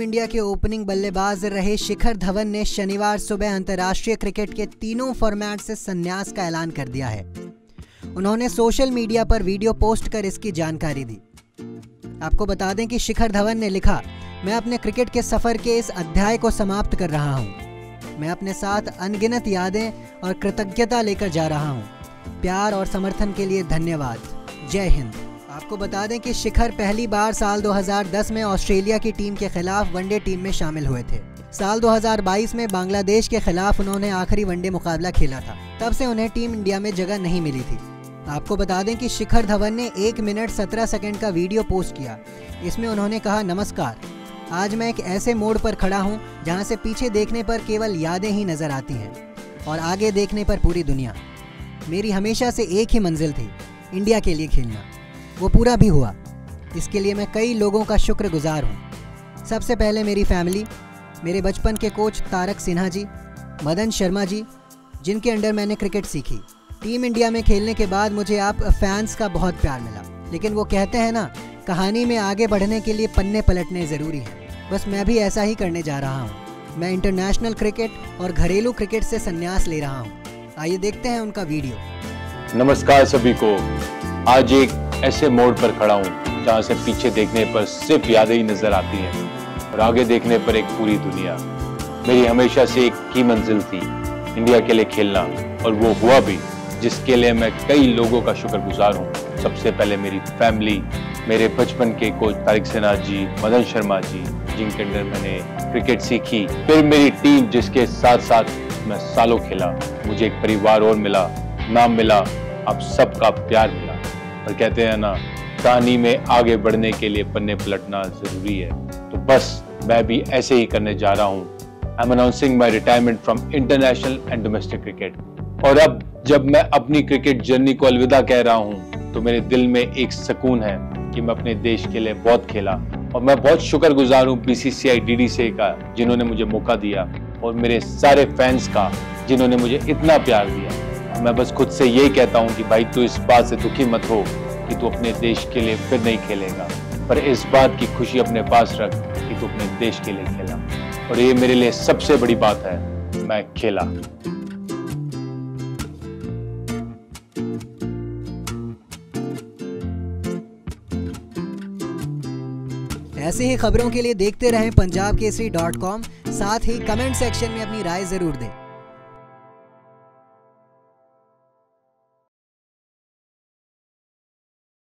India के opening बल्लेबाज रहे शिखर धवन ने शनिवार सुबह अंतर्राष्ट्रीय क्रिकेट के तीनों फॉर्मेट से संन्यास का ऐलान कर दिया है। उन्होंने सोशल मीडिया पर वीडियो पोस्ट कर इसकी जानकारी दी। आपको बता दें कि शिखर धवन ने लिखा, मैं अपने क्रिकेट के सफ़र के इस अध्याय को समाप्त कर रहा हूँ। मैं अपने साथ अनगिनत यादें और कृतज्ञता लेकर जा रहा हूँ। प्यार और समर्थन के लिए धन्यवाद। जय हिंद। आपको बता दें कि शिखर पहली बार साल 2010 में ऑस्ट्रेलिया की टीम के खिलाफ वनडे टीम में शामिल हुए थे। साल 2022 में बांग्लादेश के खिलाफ उन्होंने आखिरी वनडे मुकाबला खेला था। तब से उन्हें टीम इंडिया में जगह नहीं मिली थी। आपको बता दें कि शिखर धवन ने एक मिनट सत्रह सेकंड का वीडियो पोस्ट किया। इसमें उन्होंने कहा, नमस्कार, आज मैं एक ऐसे मोड़ पर खड़ा हूँ जहाँ से पीछे देखने पर केवल यादें ही नज़र आती हैं और आगे देखने पर पूरी दुनिया। मेरी हमेशा से एक ही मंजिल थी, इंडिया के लिए खेलना। वो पूरा भी हुआ। इसके लिए मैं कई लोगों का शुक्रगुजार हूँ। सबसे पहले मेरी फैमिली, मेरे बचपन के कोच तारक सिन्हा जी, मदन शर्मा जी, जिनके अंडर मैंने क्रिकेट सीखी। टीम इंडिया में खेलने के बाद मुझे आप फैंस का बहुत प्यार मिला। लेकिन वो कहते हैं ना, कहानी में आगे बढ़ने के लिए पन्ने पलटने ज़रूरी हैं। बस मैं भी ऐसा ही करने जा रहा हूँ। मैं इंटरनेशनल क्रिकेट और घरेलू क्रिकेट से संन्यास ले रहा हूँ। आइए देखते हैं उनका वीडियो। नमस्कार सभी को। आज एक ऐसे मोड़ पर खड़ा हूँ, जहाँ से पीछे देखने पर सिर्फ़ यादें ही नज़र आती हैं और आगे देखने पर एक पूरी दुनिया। मेरी हमेशा से एक की मंजिल थी, इंडिया के लिए खेलना, और वो हुआ भी, जिसके लिए मैं कई लोगों का शुक्रगुजार हूँ। सबसे पहले मेरी फैमिली, मेरे बचपन के कोच तारिक सिन्हा जी, मदन शर्मा जी, जिनके अंडर मैंने क्रिकेट सीखी। फिर मेरी टीम, जिसके साथ साथ मैं सालों खेला। मुझे एक परिवार और मिला, नाम मिला, आप सबका प्यार मिला। और कहते हैं ना, कहानी में आगे बढ़ने के लिए पन्ने पलटना ज़रूरी है। तो बस, मैं भी ऐसे ही करने जा रहा हूँ। I am announcing my retirement from international and domestic cricket और अब, जब मैं अपनी क्रिकेट जर्नी को अलविदा कह रहा हूँ तो मेरे दिल में एक सुकून है कि मैं अपने देश के लिए बहुत खेला। और मैं बहुत शुक्रगुजार हूँ बीसीसीआई डीडीसी का, जिन्होंने मुझे मौका दिया। और मेरे सारे फैंस का, जिन्होंने मुझे इतना प्यार दिया। मैं बस खुद से यही कहता हूँ कि भाई, तू इस बात से दुखी मत हो कि तू अपने देश के लिए फिर नहीं खेलेगा। पर इस बात की खुशी अपने पास रख कि तू अपने देश के लिए खेला। और ये मेरे लिए सबसे बड़ी बात है, मैं खेला। ऐसे ही खबरों के लिए देखते रहें पंजाब केसरी डॉट कॉम। साथ ही कमेंट सेक्शन में अपनी राय ज़रूर दें।